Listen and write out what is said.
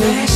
me.